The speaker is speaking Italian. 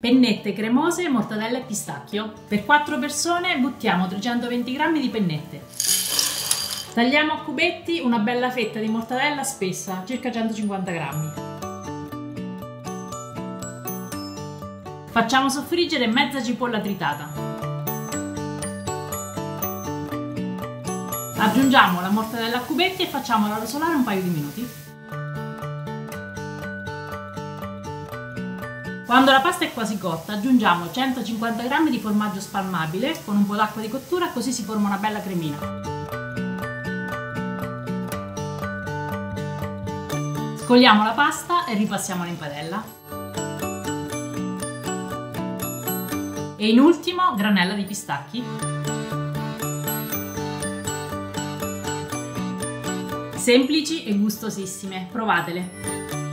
Pennette cremose, mortadella e pistacchio. Per 4 persone buttiamo 320 g di pennette. Tagliamo a cubetti una bella fetta di mortadella spessa, circa 150 g. Facciamo soffriggere mezza cipolla tritata. Aggiungiamo la mortadella a cubetti e facciamola rosolare un paio di minuti. Quando la pasta è quasi cotta aggiungiamo 150 g di formaggio spalmabile con un po' d'acqua di cottura così si forma una bella cremina. Scogliamo la pasta e ripassiamola in padella. E in ultimo granella di pistacchi. Semplici e gustosissime, provatele!